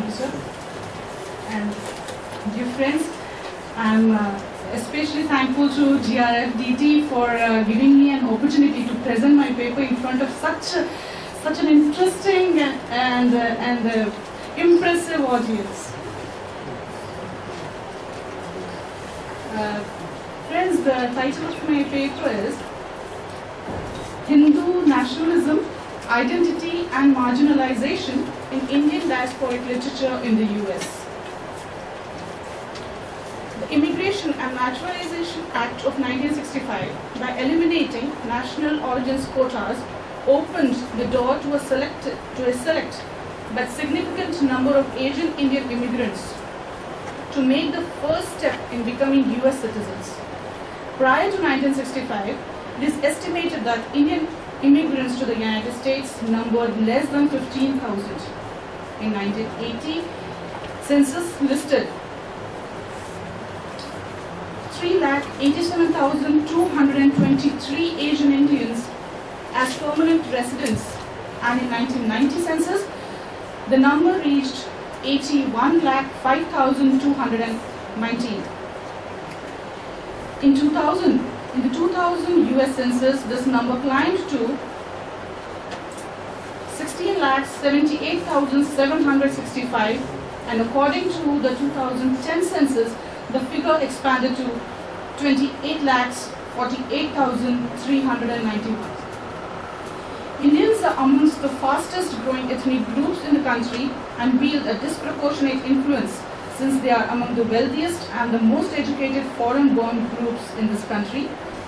Thank you, sir. And dear friends, I'm uh, especially thankful to GRFDT for uh, giving me an opportunity to present my paper in front of such a, such an interesting and uh, and impressive audience. Uh, friends, the title of my paper is Hindu Nationalism, Identity and Marginalization in Indian Diasporic Literature in the US. The Immigration and Naturalization Act of 1965, by eliminating national origins quotas, opened the door to a select, to a select but significant number of Asian Indian immigrants to make the first step in becoming US citizens. Prior to 1965, it is estimated that Indian immigrants to the United States numbered less than 15,000. In 1980, census listed 3,87,223 Asian Indians as permanent residents and in 1990 census, the number reached 81,05,219. In 2000, in the 2000 US census, this number climbed to 16,78,765 and according to the 2010 census, the figure expanded to 28,48,391. Indians are amongst the fastest growing ethnic groups in the country and wield a disproportionate influence since they are among the wealthiest and the most educated foreign born groups in this country,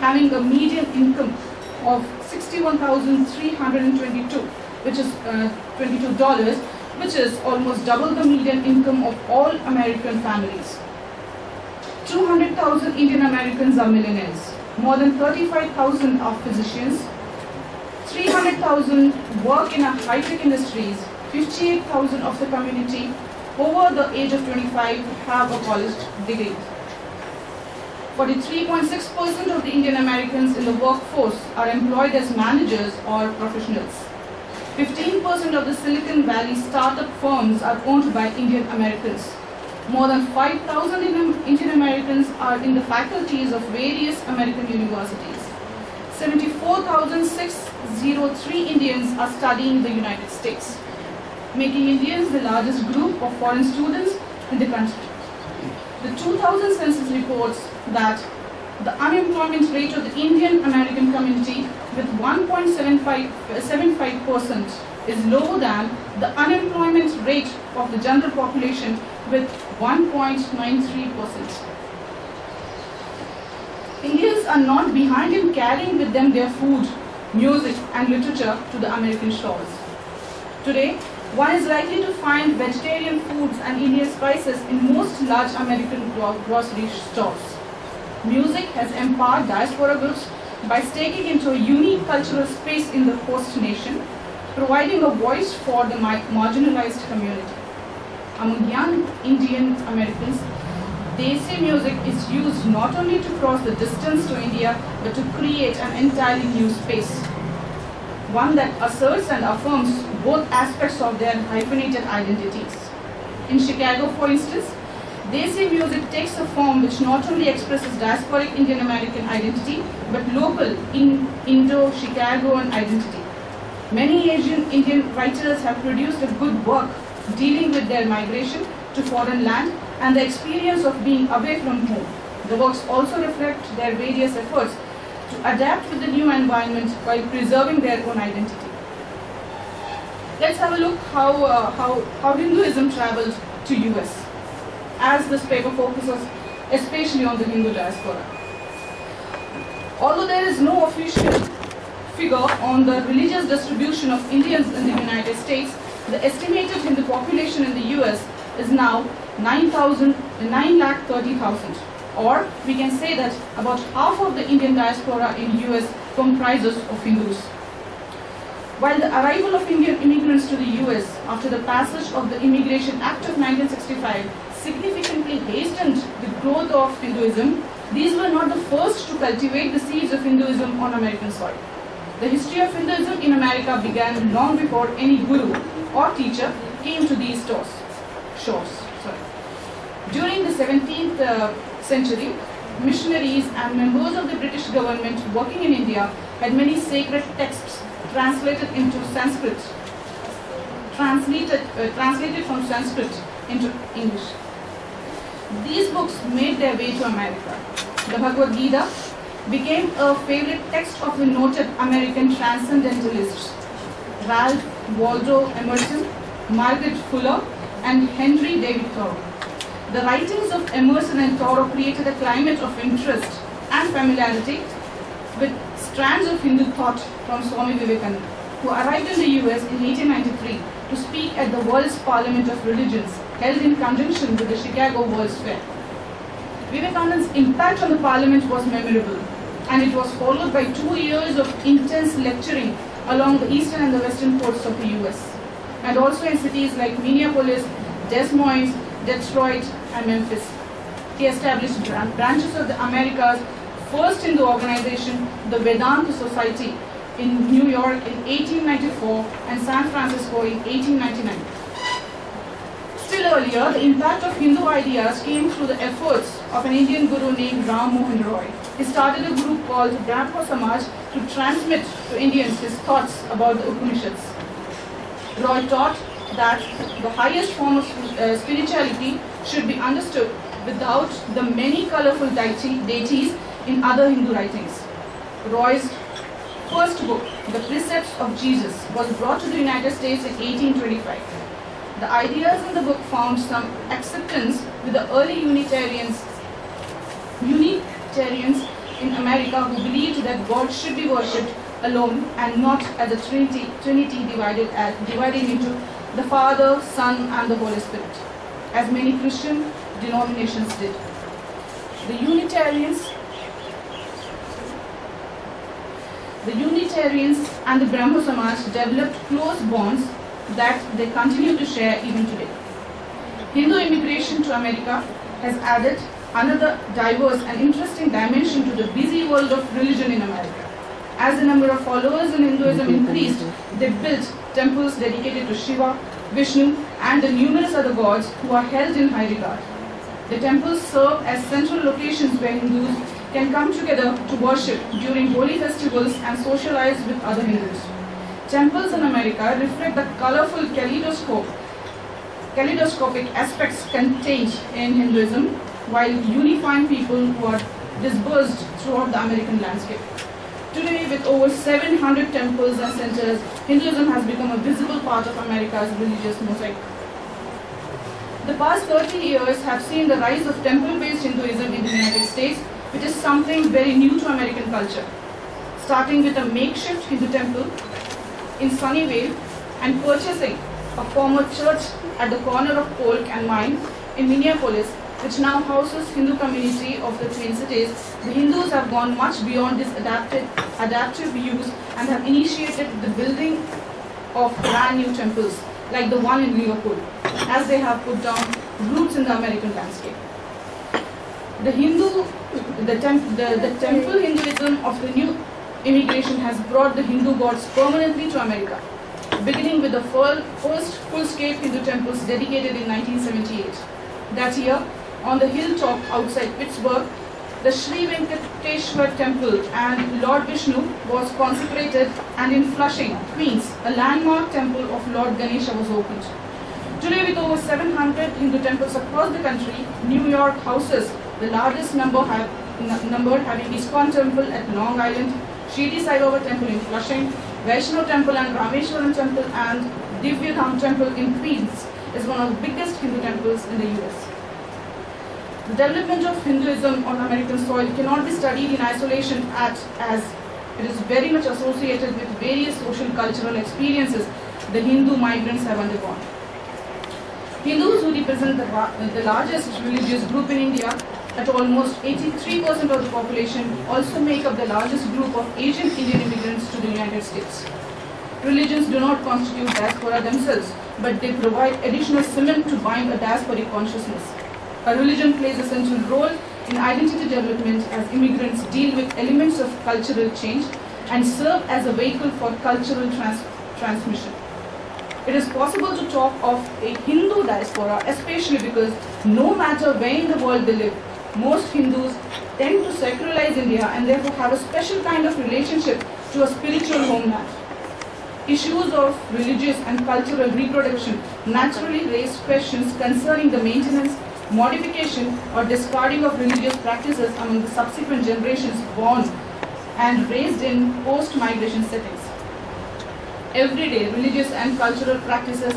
having a median income of 61,322, which is uh, $22, which is almost double the median income of all American families. 200,000 Indian Americans are millionaires. More than 35,000 are physicians. 300,000 work in high-tech industries. 58,000 of the community over the age of 25 have a college degree. 43.6% of the Indian Americans in the workforce are employed as managers or professionals. 15% of the Silicon Valley startup firms are owned by Indian Americans. More than 5,000 Indian Americans are in the faculties of various American universities. 74,603 Indians are studying in the United States, making Indians the largest group of foreign students in the country. The 2000 census reports that the unemployment rate of the Indian American community with 1.75% is lower than the unemployment rate of the general population with 1.93%. Indians are not behind in carrying with them their food, music and literature to the American shores. Today, one is likely to find vegetarian foods and Indian spices in most large American grocery stores. Music has empowered diaspora groups by staking into a unique cultural space in the host nation, providing a voice for the marginalized community. Among young Indian Americans, Desi music is used not only to cross the distance to India, but to create an entirely new space. One that asserts and affirms both aspects of their hyphenated identities. In Chicago, for instance, Desi music takes a form which not only expresses diasporic Indian American identity, but local in Indo-Chicagoan identity. Many Asian Indian writers have produced a good work dealing with their migration to foreign land and the experience of being away from home. The works also reflect their various efforts to adapt with the new environment while preserving their own identity. Let's have a look how, uh, how, how Hinduism traveled to US as this paper focuses especially on the Hindu diaspora. Although there is no official figure on the religious distribution of Indians in the United States, the estimated Hindu population in the US is now 9,000, 9,30,000. Or we can say that about half of the Indian diaspora in US comprises of Hindus. While the arrival of Indian immigrants to the US after the passage of the Immigration Act of 1965 significantly hastened the growth of Hinduism, these were not the first to cultivate the seeds of Hinduism on American soil. The history of Hinduism in America began long before any guru or teacher came to these shores. During the 17th uh, century, missionaries and members of the British government working in India had many sacred texts translated into Sanskrit, translated, uh, translated from Sanskrit into English. These books made their way to America. The Bhagavad Gita became a favorite text of the noted American transcendentalists Ralph Waldo Emerson, Margaret Fuller, and Henry David Thoreau. The writings of Emerson and Thoreau created a climate of interest and familiarity with strands of Hindu thought from Swami Vivekananda, who arrived in the US in 1893 to speak at the World's Parliament of Religions, held in conjunction with the Chicago World's Fair. Vivekananda's impact on the parliament was memorable, and it was followed by two years of intense lecturing along the eastern and the western coasts of the US, and also in cities like Minneapolis, Des Moines, Detroit, and Memphis. He established bran- branches of the Americas' first Hindu organization, the Vedanta Society, in New York in 1894 and San Francisco in 1899. Still earlier, the impact of Hindu ideas came through the efforts of an Indian guru named Ram Mohan Roy. He started a group called Brahmo Samaj to transmit to Indians his thoughts about the Upanishads. Roy taught that the highest form of uh, spirituality should be understood without the many colorful deities in other Hindu writings. Roy's first book, The Precepts of Jesus, was brought to the United States in 1825. The ideas in the book found some acceptance with the early Unitarians, Unitarians in America who believed that God should be worshipped alone and not as a Trinity, Trinity divided as dividing into the Father, Son, and the Holy Spirit, as many Christian denominations did. The Unitarians the Unitarians and the Brahmo Samaj developed close bonds that they continue to share even today. Hindu immigration to America has added another diverse and interesting dimension to the busy world of religion in America. As the number of followers in Hinduism increased, they built temples dedicated to Shiva, Vishnu, and the numerous other gods who are held in high regard. The temples serve as central locations where Hindus can come together to worship during holy festivals and socialize with other Hindus. Temples in America reflect the colorful kaleidoscope, kaleidoscopic aspects contained in Hinduism while unifying people who are dispersed throughout the American landscape. Today, with over 700 temples and centers, Hinduism has become a visible part of America's religious mosaic. The past 30 years have seen the rise of temple-based Hinduism in the United States, which is something very new to American culture. Starting with a makeshift Hindu temple in Sunnyvale and purchasing a former church at the corner of Polk and Mine in Minneapolis, which now houses Hindu community of the Twin Cities, the Hindus have gone much beyond this adapted, adaptive use and have initiated the building of brand new temples like the one in Liverpool, as they have put down roots in the American landscape. The Hindu, the, temp, the, the temple Hinduism of the new immigration has brought the Hindu gods permanently to America, beginning with the first full-scale Hindu temples dedicated in 1978. That year, on the hilltop outside Pittsburgh, the Sri Venkateshwar temple and Lord Vishnu was consecrated and in Flushing, Queens, a landmark temple of Lord Ganesha was opened. Today with over 700 Hindu temples across the country, New York houses the largest number, have, number having ISKCON temple at Long Island, Shirdi Sai Baba temple in Flushing, Vaishno temple and Rameshwaram temple and Divya Dham temple in Queens is one of the biggest Hindu temples in the US. The development of Hinduism on American soil cannot be studied in isolation at, as it is very much associated with various social cultural experiences the Hindu migrants have undergone. Hindus who represent the, the largest religious group in India at almost 83% of the population also make up the largest group of Asian Indian immigrants to the United States. Religions do not constitute diaspora themselves, but they provide additional cement to bind a diasporic consciousness. Religion plays a central role in identity development as immigrants deal with elements of cultural change and serve as a vehicle for cultural trans- transmission. It is possible to talk of a Hindu diaspora, especially because no matter where in the world they live, most Hindus tend to secularize India and therefore have a special kind of relationship to a spiritual homeland. Issues of religious and cultural reproduction naturally raise questions concerning the maintenance, modification, or discarding of religious practices among the subsequent generations born and raised in post-migration settings. Everyday religious and cultural practices,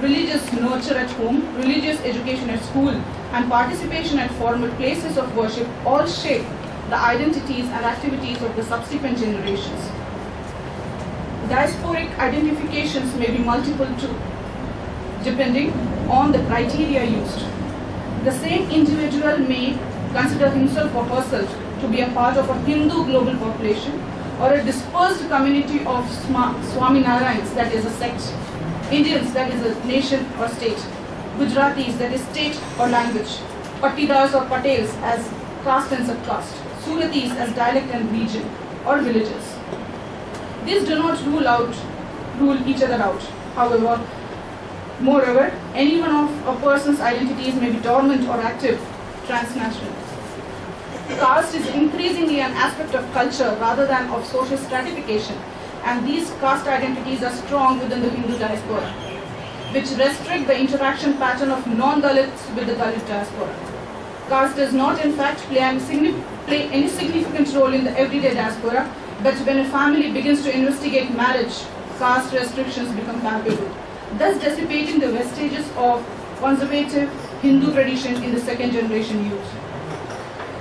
religious nurture at home, religious education at school, and participation at formal places of worship all shape the identities and activities of the subsequent generations. Diasporic identifications may be multiple too, depending on the criteria used. The same individual may consider himself or herself to be a part of a Hindu global population or a dispersed community of Swaminarayans, that is a sect, Indians, that is a nation or state, Gujaratis, that is state or language, Patidars or Patels as caste and subcaste, Suratis as dialect and region or villages. These do not rule out, rule each other out. However, moreover, any one of a person's identities may be dormant or active transnational. Caste is increasingly an aspect of culture rather than of social stratification, and these caste identities are strong within the Hindu diaspora, which restrict the interaction pattern of non-Dalits with the Dalit diaspora. Caste does not in fact play any, play any significant role in the everyday diaspora, but when a family begins to investigate marriage, caste restrictions become palpable, thus dissipating the vestiges of conservative Hindu tradition in the second generation youth.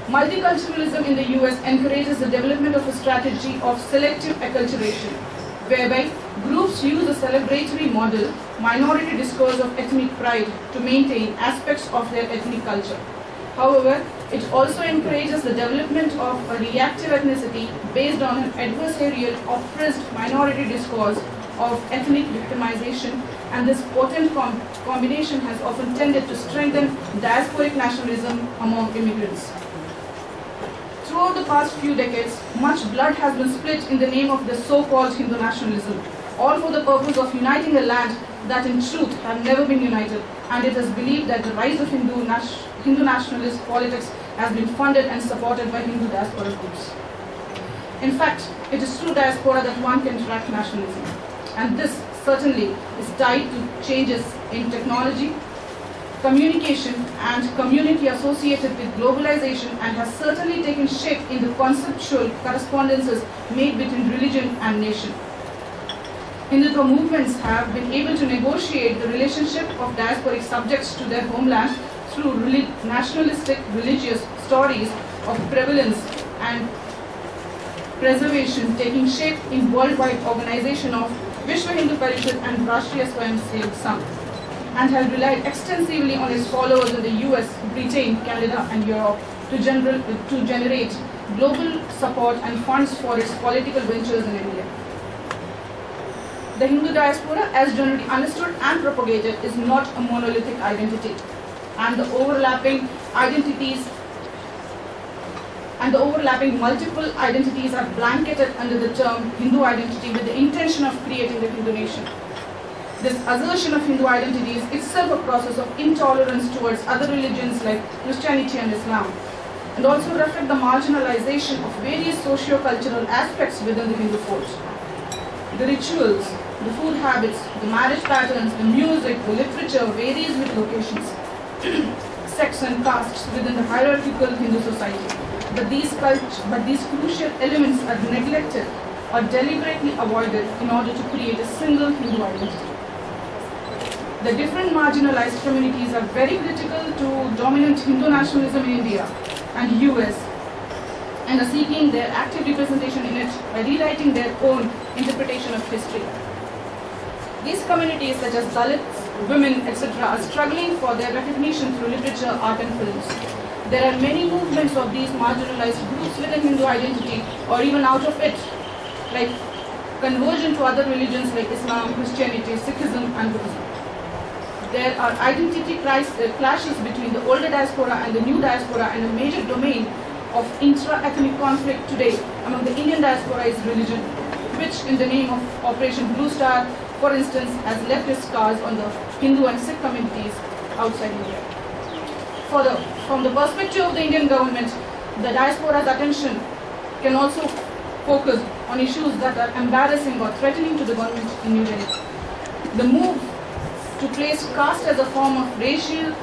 Multiculturalism in the US encourages the development of a strategy of selective acculturation, whereby groups use a celebratory model, minority discourse of ethnic pride, to maintain aspects of their ethnic culture. However, it also encourages the development of a reactive ethnicity based on an adversarial, oppressed minority discourse of ethnic victimization, and this potent com combination has often tended to strengthen diasporic nationalism among immigrants. Throughout the past few decades, much blood has been split in the name of the so-called Hindu nationalism, all for the purpose of uniting a land that in truth have never been united, and it is believed that the rise of Hindu, Hindu nationalist politics has been funded and supported by Hindu diaspora groups. In fact, it is through diaspora that one can track nationalism, and this certainly is tied to changes in technology, communication and community associated with globalization and has certainly taken shape in the conceptual correspondences made between religion and nation. Hindutva movements have been able to negotiate the relationship of diasporic subjects to their homeland through nationalistic religious stories of prevalence and preservation taking shape in worldwide organization of Vishwa Hindu Parishad and Rashtriya Swayamsevak Sangh and has relied extensively on its followers in the US, Britain, Canada and Europe to, general, to generate global support and funds for its political ventures in India. The Hindu diaspora, as generally understood and propagated, is not a monolithic identity. And the overlapping identities and the overlapping multiple identities are blanketed under the term Hindu identity with the intention of creating the Hindu nation. This assertion of Hindu identity is itself a process of intolerance towards other religions like Christianity and Islam, and also reflect the marginalization of various socio-cultural aspects within the Hindu fold. The rituals, the food habits, the marriage patterns, the music, the literature varies with locations, sects and castes within the hierarchical Hindu society. But these, but these crucial elements are neglected or deliberately avoided in order to create a single Hindu identity the different marginalized communities are very critical to dominant Hindu nationalism in India and US and are seeking their active representation in it by rewriting their own interpretation of history. These communities such as Dalits, women, etc. are struggling for their recognition through literature, art and films. There are many movements of these marginalized groups within Hindu identity or even out of it, like conversion to other religions like Islam, Christianity, Sikhism and Buddhism there are identity uh, clashes between the older diaspora and the new diaspora and a major domain of intra-ethnic conflict today among the Indian diaspora is religion, which in the name of Operation Blue Star for instance, has left its scars on the Hindu and Sikh communities outside India. Further, from the perspective of the Indian government, the diaspora's attention can also focus on issues that are embarrassing or threatening to the government in New Delhi. The move to place caste as a form of racial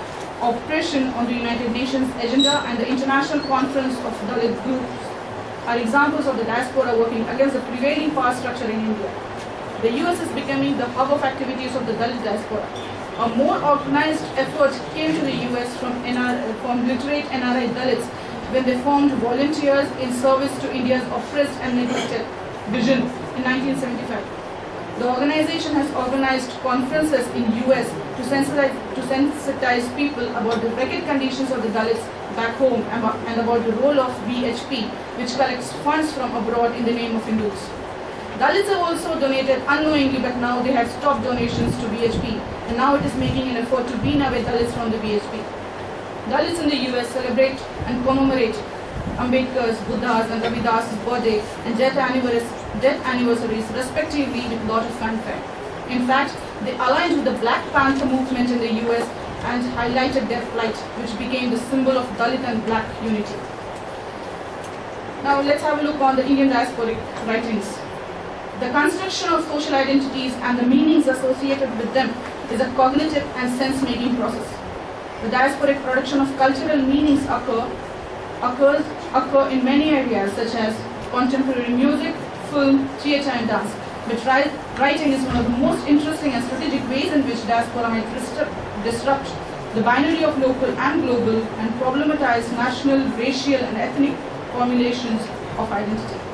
oppression on the United Nations agenda and the International Conference of Dalit Groups are examples of the diaspora working against the prevailing power structure in India. The US is becoming the hub of activities of the Dalit diaspora. A more organized effort came to the US from, NR, from literate NRI Dalits when they formed volunteers in service to India's oppressed and neglected vision in 1975. The organization has organized conferences in US to sensitize, to sensitize people about the wretched conditions of the Dalits back home and about, and about the role of VHP, which collects funds from abroad in the name of Hindus. Dalits have also donated unknowingly, but now they have stopped donations to VHP, and now it is making an effort to wean away Dalits from the VHP. Dalits in the US celebrate and commemorate Ambedkar's, Buddha's and Ravidas' birthday and death anniversaries, death anniversaries respectively with lot of fanfare. In fact, they aligned with the Black Panther movement in the US and highlighted their plight, which became the symbol of Dalit and Black unity. Now let's have a look on the Indian diasporic writings. The construction of social identities and the meanings associated with them is a cognitive and sense-making process. The diasporic production of cultural meanings occur, occurs, occur in many areas such as contemporary music, film, theatre and dance. But writing is one of the most interesting and strategic ways in which diaspora might disrupt the binary of local and global and problematize national, racial and ethnic formulations of identity.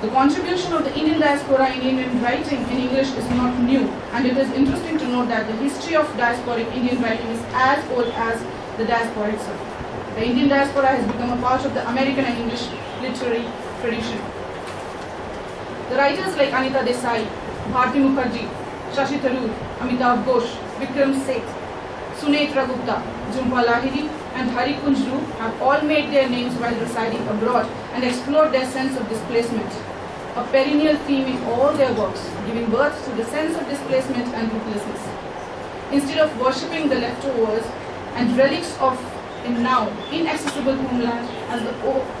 The contribution of the Indian diaspora in Indian writing in English is not new and it is interesting to note that the history of diasporic Indian writing is as old as the diaspora itself. The Indian diaspora has become a part of the American and English literary tradition. The writers like Anita Desai, Bharti Mukherjee, Shashi Tharoor, Amitav Ghosh, Vikram Seth, Sunetra Gupta, Jhumpa Lahiri and Hari Kunjru have all made their names while residing abroad and explored their sense of displacement, a perennial theme in all their works, giving birth to the sense of displacement and ruthlessness. Instead of worshipping the leftovers and relics of a now inaccessible homeland as the,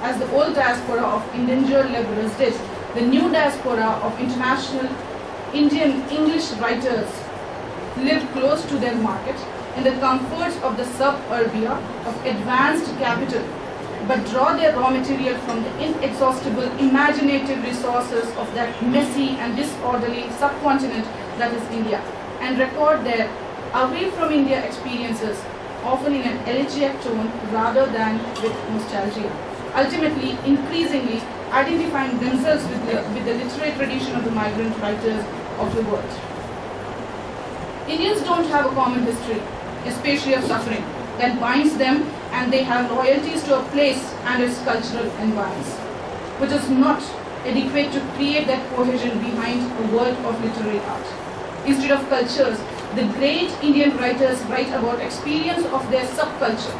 as the old diaspora of endangered laborers did, the new diaspora of international Indian English writers live close to their market in the comforts of the suburbia of advanced capital, but draw their raw material from the inexhaustible imaginative resources of that messy and disorderly subcontinent that is India, and record their away from India experiences, often in an elegiac tone rather than with nostalgia. Ultimately, increasingly, identifying themselves with the, with the literary tradition of the migrant writers of the world. Indians don't have a common history, especially of suffering, that binds them and they have loyalties to a place and its cultural environments, which is not adequate to create that cohesion behind a world of literary art. Instead of cultures, the great Indian writers write about experience of their subculture,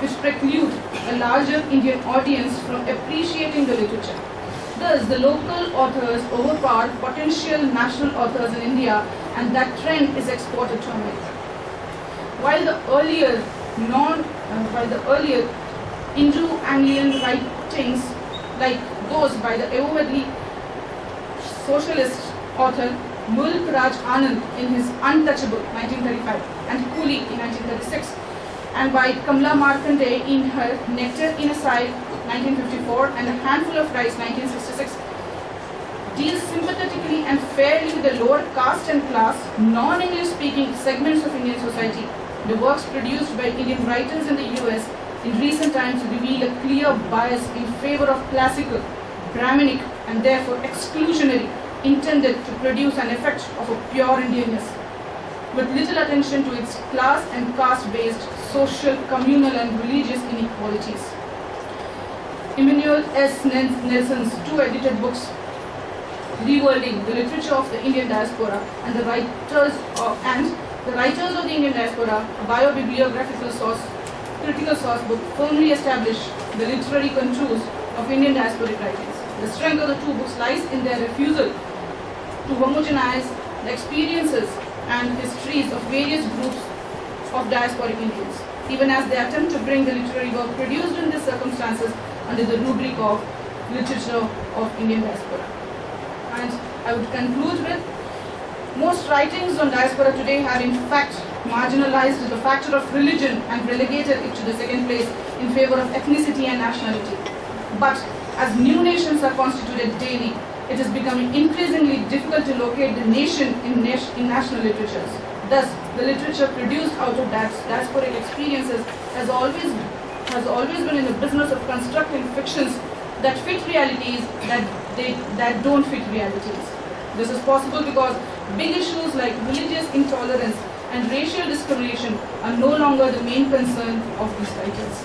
which preclude a larger Indian audience from appreciating the literature. Thus, the local authors overpower potential national authors in India and that trend is exported to America. While the earlier non, uh, while the earlier Indo-Anglian writings like those by the avowedly socialist author Mulk Raj Anand in his Untouchable 1935 and Coolie in 1936 and by Kamla Markandaya in her Nectar in a Sieve 1954 and A Handful of Rice 1966 deals sympathetically and fairly with the lower caste and class, non-English speaking segments of Indian society. The works produced by Indian writers in the US in recent times reveal a clear bias in favor of classical, Brahminic and therefore exclusionary, intended to produce an effect of a pure Indianness, with little attention to its class and caste-based social, communal and religious inequalities. Emmanuel S. Nelson's two edited books, Reworlding the Literature of the Indian Diaspora and the Writers of, and the Writers of the Indian Diaspora, a biobibliographical source, critical source book, firmly establish the literary contours of Indian diasporic writings. The strength of the two books lies in their refusal to homogenize the experiences and histories of various groups of diasporic Indians, even as they attempt to bring the literary work produced in these circumstances under the rubric of literature of Indian diaspora. And I would conclude with most writings on diaspora today have in fact marginalized the factor of religion and relegated it to the second place in favor of ethnicity and nationality. But as new nations are constituted daily, it is becoming increasingly difficult to locate the nation in, in national literatures. Thus, the literature produced out of dias- diasporic experiences has always has always been in the business of constructing fictions that fit realities that they that don't fit realities. This is possible because big issues like religious intolerance and racial discrimination are no longer the main concern of these writers.